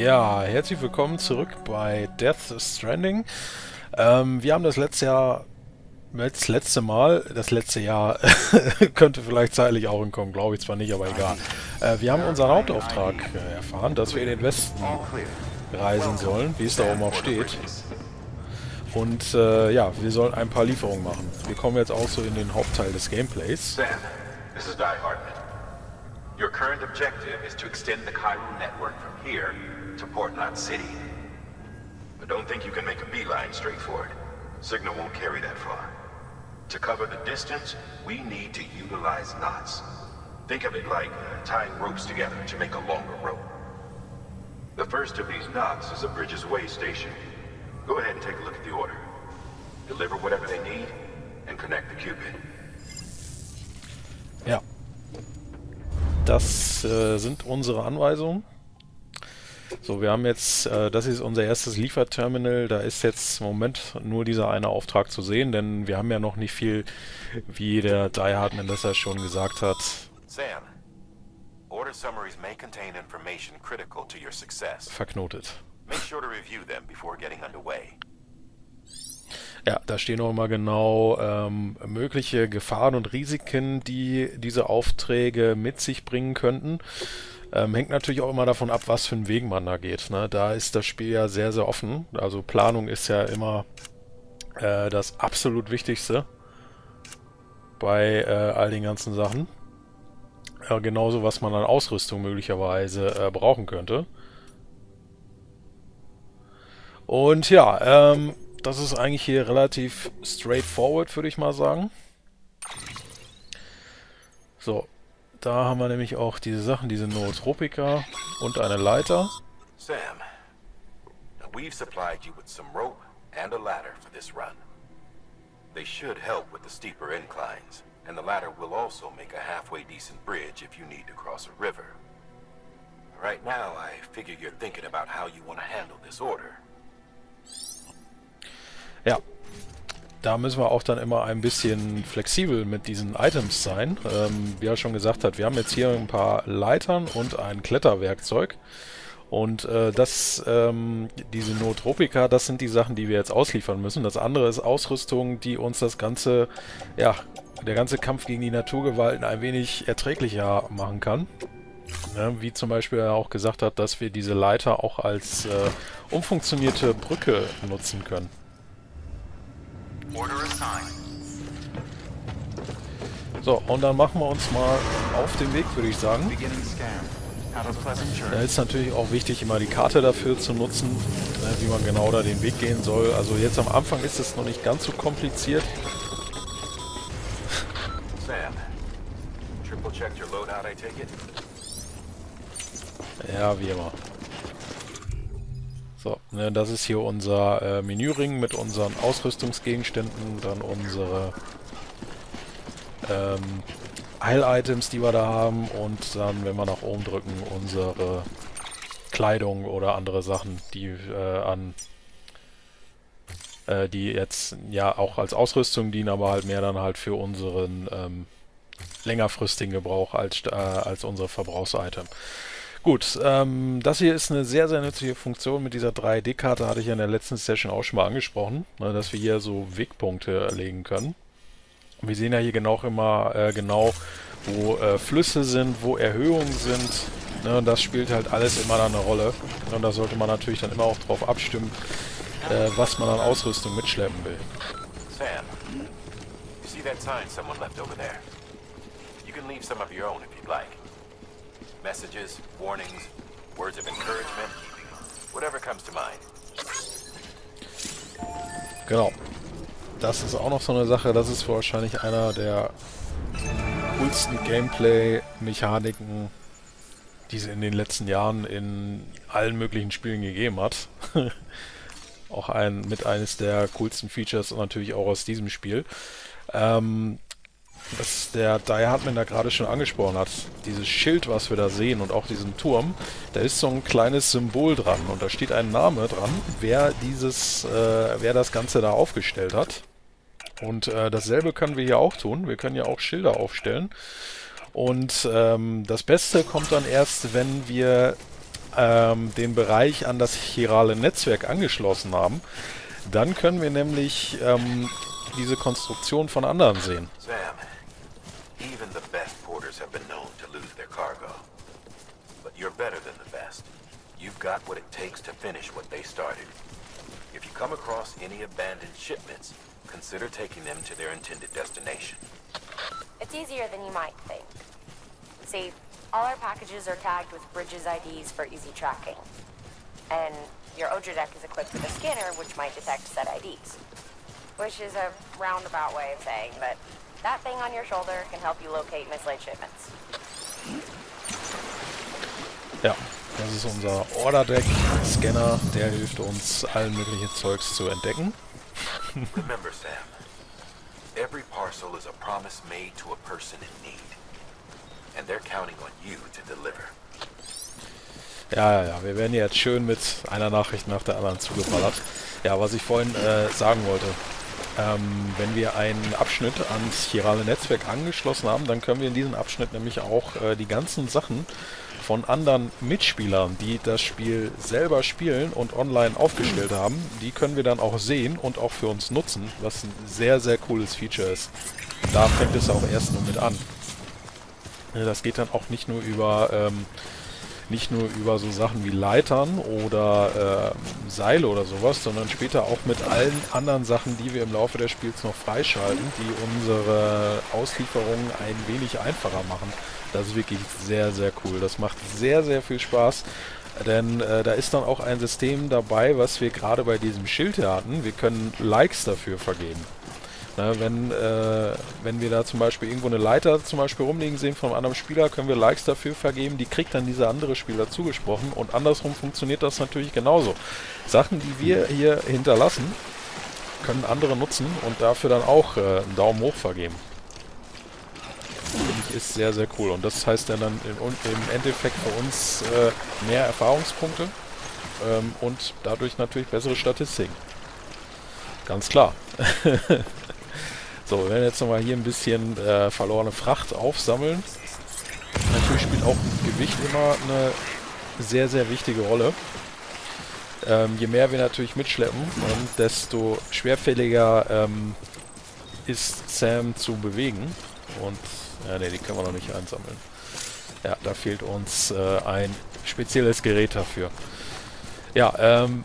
Ja, herzlich willkommen zurück bei Death Stranding. Ähm, wir haben das letzte Jahr, das letzte Mal, das letzte Jahr könnte vielleicht zeitlich auch hinkommen, glaube ich zwar nicht, aber egal. Äh, wir haben unseren Hauptauftrag äh, erfahren, dass wir in den Westen reisen sollen, wie es da oben auch steht. Und äh, ja, wir sollen ein paar Lieferungen machen. Wir kommen jetzt auch so in den Hauptteil des Gameplays. Sam, this is Die Hartman. Your current objective is to extend the chiral network from here to Port Knot City. But don't think you can make a beeline straight for it. Signal won't carry that far. To cover the distance, we need to utilize knots. Think of it like uh, tying ropes together to make a longer rope. The first of these knots is a Bridges Way station. Go ahead and take a look at the order. Deliver whatever they need, and connect the Cupid. Ja. Das äh, sind unsere Anweisungen. So, wir haben jetzt, äh, das ist unser erstes Lieferterminal. Da ist jetzt im Moment nur dieser eine Auftrag zu sehen, denn wir haben ja noch nicht viel, wie der Die Hard Mendoza schon gesagt hat. Sam, order summaries may contain information critical to your success. Verknotet. Make sure to review them before getting underway. Ja, da stehen auch immer genau ähm, mögliche Gefahren und Risiken, die diese Aufträge mit sich bringen könnten. Ähm, hängt natürlich auch immer davon ab, was für einen Weg man da geht. Ne? Da ist das Spiel ja sehr, sehr offen. Also Planung ist ja immer äh, das absolut Wichtigste bei äh, all den ganzen Sachen. Ja, genauso, was man an Ausrüstung möglicherweise äh, brauchen könnte. Und ja, ähm, das ist eigentlich hier relativ straightforward, würde ich mal sagen. So, da haben wir nämlich auch diese Sachen, diese Nootropika und eine Leiter. Sam, we've supplied you with some rope and a ladder for this run. They should help with the steeper inclines, and the ladder will also make a halfway decent bridge if you need to cross a river. Right now, I figure you're thinking about how you want to handle this order. Ja, da müssen wir auch dann immer ein bisschen flexibel mit diesen Items sein. Ähm, wie er schon gesagt hat, wir haben jetzt hier ein paar Leitern und ein Kletterwerkzeug. Und äh, das, ähm, diese Nootropika, das sind die Sachen, die wir jetzt ausliefern müssen. Das andere ist Ausrüstung, die uns das ganze, ja, der ganze Kampf gegen die Naturgewalten ein wenig erträglicher machen kann. Ja, wie zum Beispiel er auch gesagt hat, dass wir diese Leiter auch als äh, umfunktionierte Brücke nutzen können. So, und dann machen wir uns mal auf den Weg, würde ich sagen. Da ist natürlich auch wichtig, immer die Karte dafür zu nutzen, ne, wie man genau da den Weg gehen soll. Also jetzt am Anfang ist es noch nicht ganz so kompliziert. Ja, wie immer. So, ne, das ist hier unser äh, Menüring mit unseren Ausrüstungsgegenständen, dann unsere ähm, Heil-Items, die wir da haben und dann, wenn wir nach oben drücken, unsere Kleidung oder andere Sachen, die äh, an äh, die jetzt ja auch als Ausrüstung dienen, aber halt mehr dann halt für unseren ähm, längerfristigen Gebrauch als, äh, als unsere Verbrauchsitem. Gut, ähm, das hier ist eine sehr, sehr nützliche Funktion mit dieser 3D-Karte, hatte ich ja in der letzten Session auch schon mal angesprochen, ne, dass wir hier so Wegpunkte legen können. Wir sehen ja hier genau immer äh, genau, wo äh, Flüsse sind, wo Erhöhungen sind. Ne, und das spielt halt alles immer dann eine Rolle. Und da sollte man natürlich dann immer auch drauf abstimmen, äh, was man an Ausrüstung mitschleppen will. Sam, you see that sign someone left over there? You can leave some of your own if you'd like. Messages, warnings, words of encouragement, whatever comes to mind. Genau. Das ist auch noch so eine Sache, das ist wahrscheinlich einer der coolsten Gameplay-Mechaniken, die es in den letzten Jahren in allen möglichen Spielen gegeben hat. auch ein mit eines der coolsten Features und natürlich auch aus diesem Spiel. Ähm, was der Die Hartman da gerade schon angesprochen hat, dieses Schild, was wir da sehen und auch diesen Turm, da ist so ein kleines Symbol dran und da steht ein Name dran, wer dieses, äh, wer das Ganze da aufgestellt hat. Und äh, dasselbe können wir hier auch tun. Wir können ja auch Schilder aufstellen. Und ähm, das Beste kommt dann erst, wenn wir ähm, den Bereich an das chirale Netzwerk angeschlossen haben, dann können wir nämlich ähm, diese Konstruktion von anderen sehen. Even the best porters have been known to lose their cargo. But you're better than the best. You've got what it takes to finish what they started. If you come across any abandoned shipments, consider taking them to their intended destination. It's easier than you might think. See, all our packages are tagged with Bridges IDs for easy tracking. And your Odra deck is equipped with a scanner which might detect said IDs. Which is a roundabout way of saying that that thing on your shoulder can help you locate mislaid shipments. Ja, das ist unser Order Deck Scanner, der hilft uns allen möglichen Zeugs zu entdecken. Remember, Sam, every parcel is a promise made to a person in need. And they're counting on you to deliver. Ja, ja, ja, wir werden jetzt schön mit einer Nachricht nach der anderen zugeballert. Ja, was ich vorhin äh, sagen wollte. Ähm, wenn wir einen Abschnitt ans chirale Netzwerk angeschlossen haben, dann können wir in diesem Abschnitt nämlich auch äh, die ganzen Sachen von anderen Mitspielern, die das Spiel selber spielen und online aufgestellt haben, die können wir dann auch sehen und auch für uns nutzen, was ein sehr, sehr cooles Feature ist. Da fängt es auch erst nur mit an. Das geht dann auch nicht nur über ähm, nicht nur über so Sachen wie Leitern oder äh, Seile oder sowas, sondern später auch mit allen anderen Sachen, die wir im Laufe des Spiels noch freischalten, die unsere Auslieferung ein wenig einfacher machen. Das ist wirklich sehr, sehr cool. Das macht sehr, sehr viel Spaß. Denn äh, da ist dann auch ein System dabei, was wir gerade bei diesem Schild hier hatten. Wir können Likes dafür vergeben. Na, wenn, äh, wenn wir da zum Beispiel irgendwo eine Leiter zum Beispiel rumliegen sehen von einem anderen Spieler, können wir Likes dafür vergeben, die kriegt dann dieser andere Spieler zugesprochen und andersrum funktioniert das natürlich genauso. Sachen, die wir hier hinterlassen, können andere nutzen und dafür dann auch äh, einen Daumen hoch vergeben. Finde ist sehr, sehr cool. Und das heißt dann, dann im, im Endeffekt für uns äh, mehr Erfahrungspunkte ähm, und dadurch natürlich bessere Statistiken. Ganz klar. so, wir werden jetzt nochmal hier ein bisschen äh, verlorene Fracht aufsammeln. Natürlich spielt auch Gewicht immer eine sehr, sehr wichtige Rolle. Ähm, je mehr wir natürlich mitschleppen, desto schwerfälliger ähm, ist Sam zu bewegen. Und, ja, ne, die können wir noch nicht einsammeln. Ja, da fehlt uns äh, ein spezielles Gerät dafür. Ja, ähm,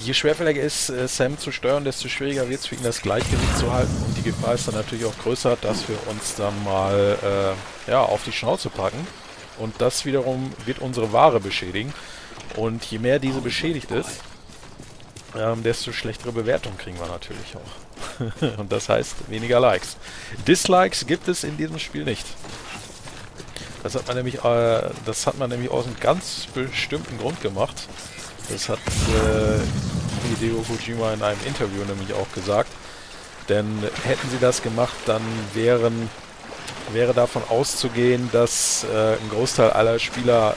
je schwerfälliger ist, äh, Sam zu steuern, desto schwieriger wird es für ihn, das Gleichgewicht zu halten. Und die Gefahr ist dann natürlich auch größer, dass wir uns dann mal äh, ja, auf die Schnauze packen. Und das wiederum wird unsere Ware beschädigen. Und je mehr diese beschädigt ist, ähm, desto schlechtere Bewertung kriegen wir natürlich auch. Und das heißt weniger Likes. Dislikes gibt es in diesem Spiel nicht. Das hat man nämlich, äh, das hat man nämlich aus einem ganz bestimmten Grund gemacht. Das hat äh, Hideo Kojima in einem Interview nämlich auch gesagt. Denn hätten sie das gemacht, dann wären, wäre davon auszugehen, dass äh, ein Großteil aller Spieler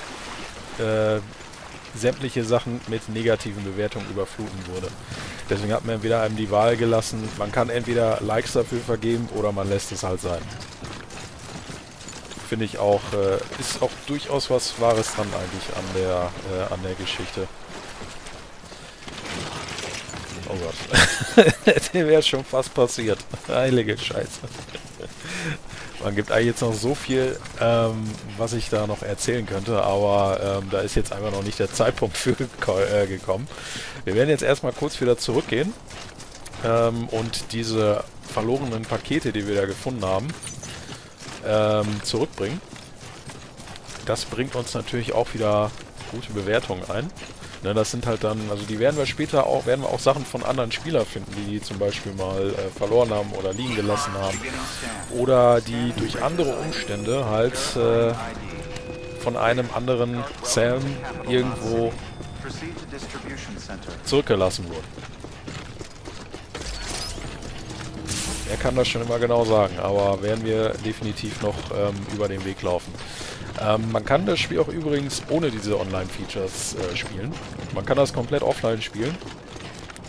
äh, sämtliche Sachen mit negativen Bewertungen überfluten würde. Deswegen hat man entweder einem die Wahl gelassen, man kann entweder Likes dafür vergeben oder man lässt es halt sein. Finde ich auch, äh, ist auch durchaus was Wahres dran eigentlich an der, äh, an der Geschichte. Oh Gott. Dem wäre schon fast passiert. Heilige Scheiße. Man gibt eigentlich jetzt noch so viel, ähm, was ich da noch erzählen könnte, aber ähm, da ist jetzt einfach noch nicht der Zeitpunkt für äh, gekommen. Wir werden jetzt erstmal kurz wieder zurückgehen ähm, und diese verlorenen Pakete, die wir da gefunden haben, ähm, zurückbringen. Das bringt uns natürlich auch wieder gute Bewertungen ein. Ne, das sind halt dann, also die werden wir später auch, werden wir auch Sachen von anderen Spielern finden, die die zum Beispiel mal äh, verloren haben oder liegen gelassen haben. Oder die durch andere Umstände halt äh, von einem anderen Sam irgendwo zurückgelassen wurden. Er kann das schon immer genau sagen, aber werden wir definitiv noch ähm, über den Weg laufen. Ähm, man kann das Spiel auch übrigens ohne diese Online-Features äh, spielen. Man kann das komplett offline spielen.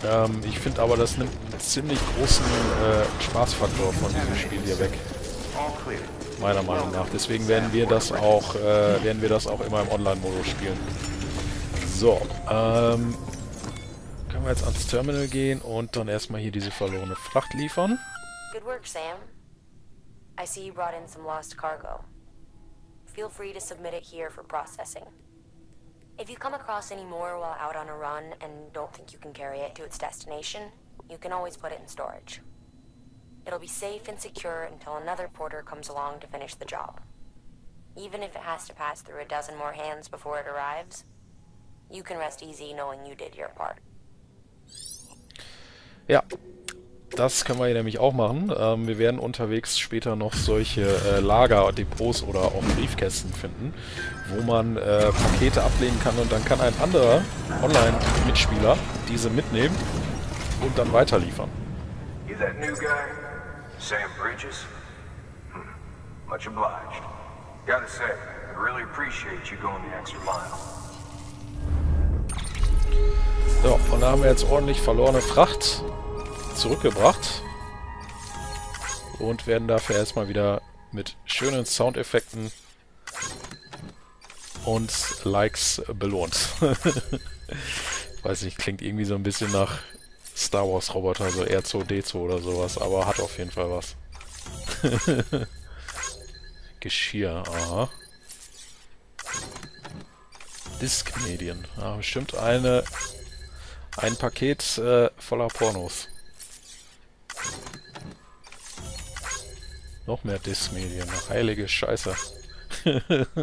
Ähm, ich finde aber, das nimmt einen ziemlich großen äh, Spaßfaktor von diesem Spiel hier weg. Meiner Meinung nach. Deswegen werden wir das auch, äh, werden wir das auch immer im Online-Modus spielen. So, ähm, können wir jetzt ans Terminal gehen und dann erstmal hier diese verlorene Fracht liefern. Good work, Sam. I see you brought in some lost cargo. Feel free to submit it here for processing. If you come across any more while out on a run and don't think you can carry it to its destination, you can always put it in storage. It'll be safe and secure until another porter comes along to finish the job. Even if it has to pass through a dozen more hands before it arrives, you can rest easy knowing you did your part. Ja, das können wir hier nämlich auch machen. Ähm, wir werden unterwegs später noch solche äh, Lager, Depots oder auch Briefkästen finden, wo man äh, Pakete ablegen kann und dann kann ein anderer Online-Mitspieler diese mitnehmen und dann weiterliefern. You that new guy? Sam Bridges? Hmm. Much obliged. Gotta say, I really appreciate you going the extra mile. So, und da haben wir jetzt ordentlich verlorene Fracht zurückgebracht. Und werden dafür erstmal wieder mit schönen Soundeffekten und Likes belohnt. Weiß nicht, klingt irgendwie so ein bisschen nach Star Wars Roboter, so R2D2 oder sowas, aber hat auf jeden Fall was. Geschirr, aha. Disc Medien. Ah, bestimmt eine ein Paket äh, voller Pornos. Noch mehr Disc-Medien. Heilige Scheiße.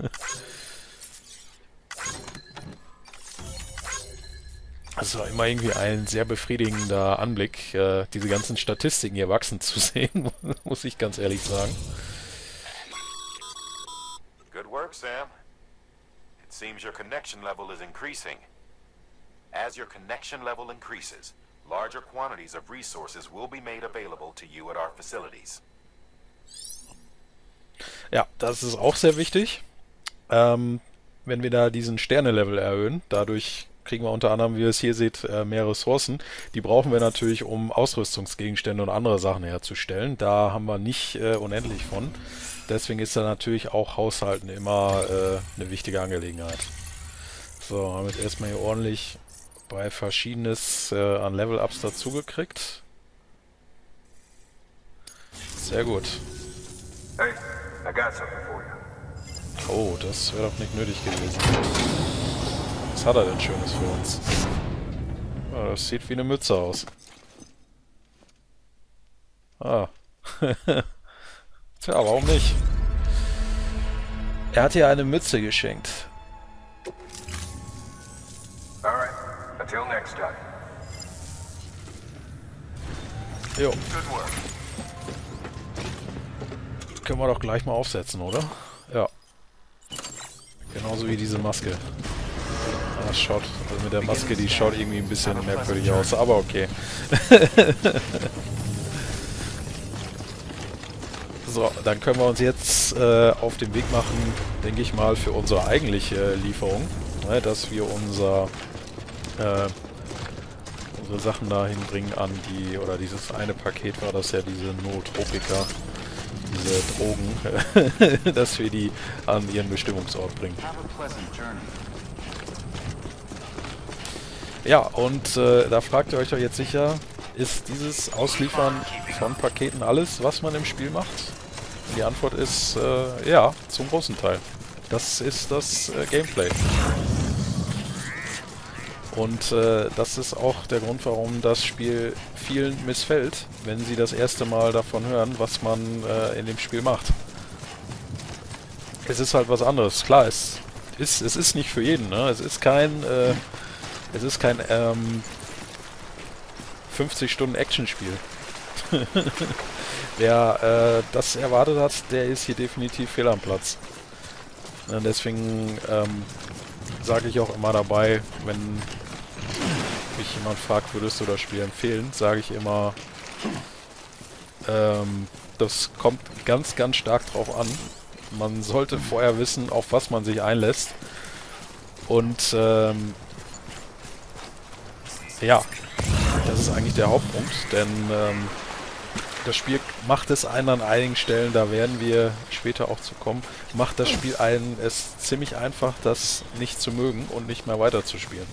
War immer irgendwie ein sehr befriedigender Anblick, äh, diese ganzen Statistiken hier wachsen zu sehen, muss ich ganz ehrlich sagen. Good work, Sam. It seems your connection level is increasing. As your connection level increases, larger quantities of resources will be made available to you at our facilities. Ja, das ist auch sehr wichtig. Ähm, wenn wir da diesen Sterne-Level erhöhen, dadurch kriegen wir unter anderem, wie ihr es hier seht, äh, mehr Ressourcen. Die brauchen wir natürlich, um Ausrüstungsgegenstände und andere Sachen herzustellen. Da haben wir nicht äh, unendlich von. Deswegen ist da natürlich auch Haushalten immer äh, eine wichtige Angelegenheit. So, haben wir jetzt erstmal hier ordentlich bei Verschiedenes äh, an Level-Ups dazugekriegt. Sehr gut. Hey, I got something for you. Oh, das wäre doch nicht nötig gewesen. Was hat er denn Schönes für uns? Ja, das sieht wie eine Mütze aus. Ah. Tja, warum nicht? Er hat hier eine Mütze geschenkt. Alright, until next time. Jo, Good work. Können wir doch gleich mal aufsetzen, oder? Ja. Genauso wie diese Maske. Ah, schaut, also mit der Maske, die schaut irgendwie ein bisschen merkwürdig aus, aber okay. so, dann können wir uns jetzt äh, auf den Weg machen, denke ich mal, für unsere eigentliche Lieferung. Ne, dass wir unser, äh, unsere Sachen dahin bringen an die, oder dieses eine Paket war das ja, diese Nootropika, diese Drogen, dass wir die an ihren Bestimmungsort bringen. Ja, und äh, da fragt ihr euch doch jetzt sicher, ist dieses Ausliefern von Paketen alles, was man im Spiel macht? Und die Antwort ist äh, ja, zum großen Teil. Das ist das äh, Gameplay. Und äh, das ist auch der Grund, warum das Spiel vielen missfällt, wenn sie das erste Mal davon hören, was man äh, in dem Spiel macht. Es ist halt was anderes. Klar, es ist, es ist nicht für jeden. Ne? Es ist kein, äh, es ist kein ähm, 50 Stunden Actionspiel. Wer äh, das erwartet hat, der ist hier definitiv fehl am Platz. Und deswegen ähm, sage ich auch immer dabei, wenn mich jemand fragt, würdest du das Spiel empfehlen, sage ich immer, ähm, das kommt ganz, ganz stark drauf an. Man sollte vorher wissen, auf was man sich einlässt. Und ähm, ja, das ist eigentlich der Hauptpunkt, denn ähm, das Spiel macht es einen an einigen Stellen, da werden wir später auch zu kommen, macht das Spiel einen es ziemlich einfach, das nicht zu mögen und nicht mehr weiterzuspielen.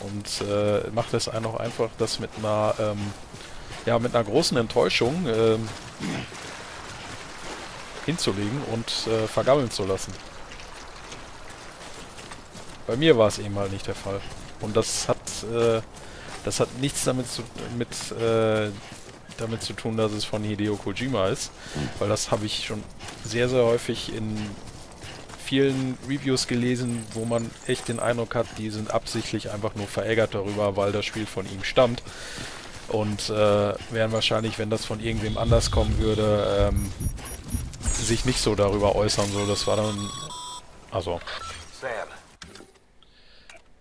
Und äh, macht es einen auch einfach, das mit einer, ähm, ja, mit einer großen Enttäuschung ähm, hinzulegen und äh, vergammeln zu lassen. Bei mir war es eben mal nicht der Fall. Und das hat, äh, das hat nichts damit zu, mit, äh, damit zu tun, dass es von Hideo Kojima ist, weil das habe ich schon sehr, sehr häufig in vielen Reviews gelesen, wo man echt den Eindruck hat, die sind absichtlich einfach nur verärgert darüber, weil das Spiel von ihm stammt. Und äh, werden wahrscheinlich, wenn das von irgendwem anders kommen würde, ähm, sich nicht so darüber äußern. So, das war dann. Also.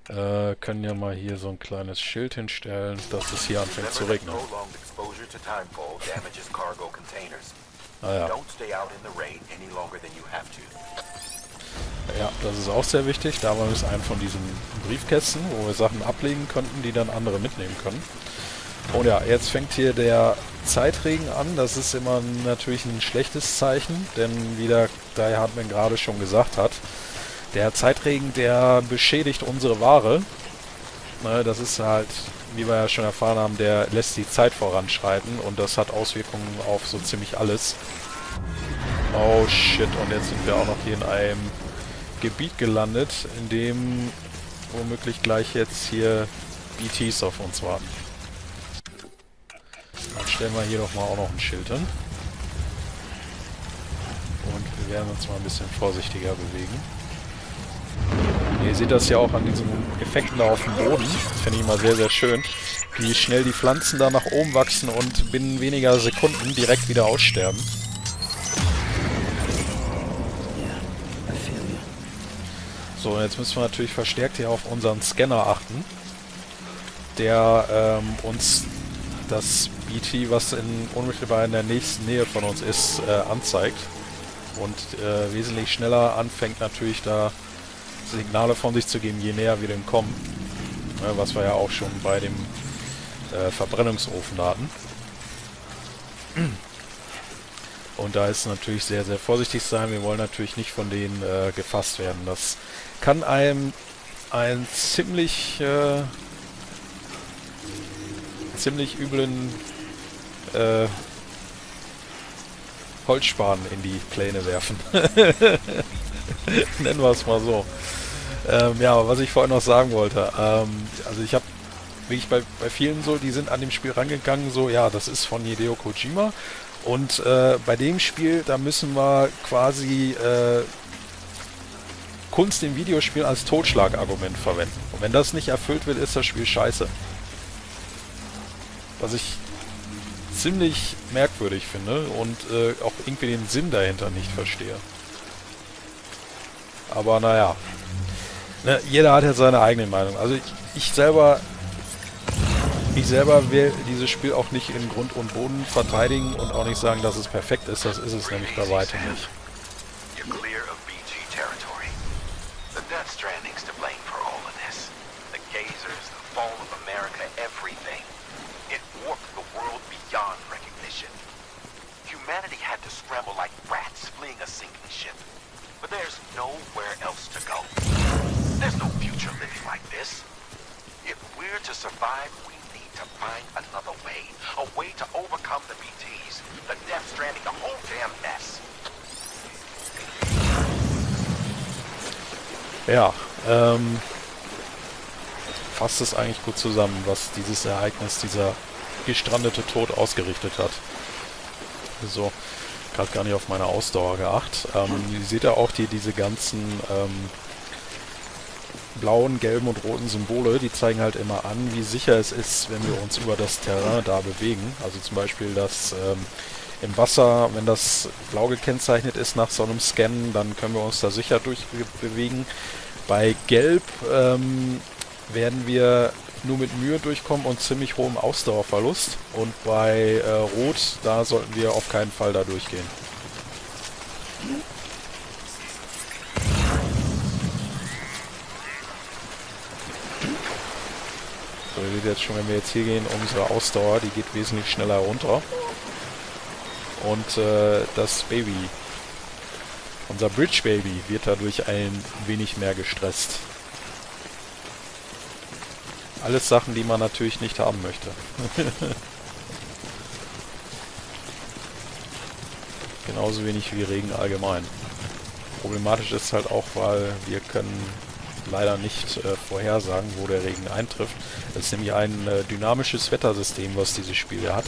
Äh, können ja mal hier so ein kleines Schild hinstellen, dass es hier anfängt zu regnen. Naja, Don't ja, das ist auch sehr wichtig. Da haben wir einen von diesen Briefkästen, wo wir Sachen ablegen könnten, die dann andere mitnehmen können. Und ja, jetzt fängt hier der Zeitregen an. Das ist immer natürlich ein schlechtes Zeichen, denn wie der Die Hardman gerade schon gesagt hat, der Zeitregen, der beschädigt unsere Ware. Ne, das ist halt, wie wir ja schon erfahren haben, der lässt die Zeit voranschreiten und das hat Auswirkungen auf so ziemlich alles. Oh shit, und jetzt sind wir auch noch hier in einem Gebiet gelandet, in dem womöglich gleich jetzt hier BTs auf uns warten. Dann stellen wir hier doch mal auch noch ein Schild hin. Und wir werden uns mal ein bisschen vorsichtiger bewegen. Ihr seht das ja auch an diesen Effekten da auf dem Boden. Finde ich immer sehr, sehr schön. Wie schnell die Pflanzen da nach oben wachsen und binnen weniger Sekunden direkt wieder aussterben. So, jetzt müssen wir natürlich verstärkt hier auf unseren Scanner achten, der ähm, uns das BT, was in unmittelbar in der nächsten Nähe von uns ist, äh, anzeigt. Und äh, wesentlich schneller anfängt natürlich da Signale von sich zu geben, je näher wir dem kommen. Ja, was wir ja auch schon bei dem äh, Verbrennungsofen hatten. Und da ist natürlich sehr, sehr vorsichtig sein. Wir wollen natürlich nicht von denen äh, gefasst werden. Das kann einem einen ziemlich, äh, ziemlich üblen äh, Holzspan in die Pläne werfen. Nennen wir es mal so. Ähm, ja, was ich vorhin noch sagen wollte, ähm, also ich habe wirklich bei, bei vielen so, die sind an dem Spiel rangegangen, so, ja, das ist von Hideo Kojima. Und äh, bei dem Spiel, da müssen wir quasi äh, Kunst im Videospiel als Totschlagargument verwenden. Und wenn das nicht erfüllt wird, ist das Spiel scheiße. Was ich ziemlich merkwürdig finde und äh, auch irgendwie den Sinn dahinter nicht verstehe. Aber naja. Ne, jeder hat ja seine eigene Meinung. Also ich, ich selber ich selber will dieses Spiel auch nicht in Grund und Boden verteidigen und auch nicht sagen, dass es perfekt ist. Das ist es nämlich bei weitem nicht. Survive, we to find another way. A way to overcome the BTs, the Death Stranding, the whole damn mess. Ja, ähm, fasst es eigentlich gut zusammen, was dieses Ereignis, dieser gestrandete Tod ausgerichtet hat. So, gerade gar nicht auf meine Ausdauer geacht. Ähm, ihr seht ja auch die, diese ganzen ähm, blauen, gelben und roten Symbole, die zeigen halt immer an, wie sicher es ist, wenn wir uns über das Terrain da bewegen. Also zum Beispiel das ähm, im Wasser, wenn das blau gekennzeichnet ist nach so einem Scan, dann können wir uns da sicher durchbewegen. Bei Gelb ähm, werden wir nur mit Mühe durchkommen und ziemlich hohem Ausdauerverlust. Und bei äh, Rot, da sollten wir auf keinen Fall da durchgehen. Seht jetzt schon, wenn wir jetzt hier gehen, unsere Ausdauer, die geht wesentlich schneller runter. Und äh, das Baby, unser Bridge Baby, wird dadurch ein wenig mehr gestresst. Alles Sachen, die man natürlich nicht haben möchte. Genauso wenig wie Regen allgemein. Problematisch ist halt auch, weil wir können leider nicht äh, vorhersagen, wo der Regen eintrifft. Das ist nämlich ein äh, dynamisches Wettersystem, was dieses Spiel hat.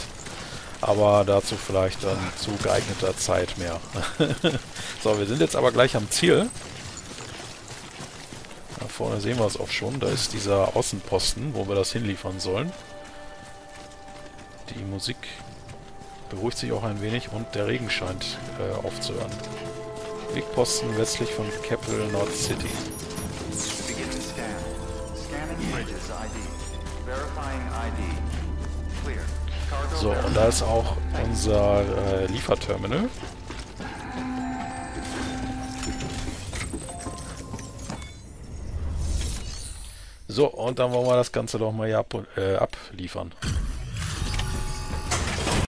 Aber dazu vielleicht dann zu geeigneter Zeit mehr. so, wir sind jetzt aber gleich am Ziel. Da vorne sehen wir es auch schon. Da ist dieser Außenposten, wo wir das hinliefern sollen. Die Musik beruhigt sich auch ein wenig und der Regen scheint äh, aufzuhören. Wegposten westlich von Capital North City. So, und da ist auch unser äh, Lieferterminal. So, und dann wollen wir das Ganze doch mal hier ab, äh, abliefern.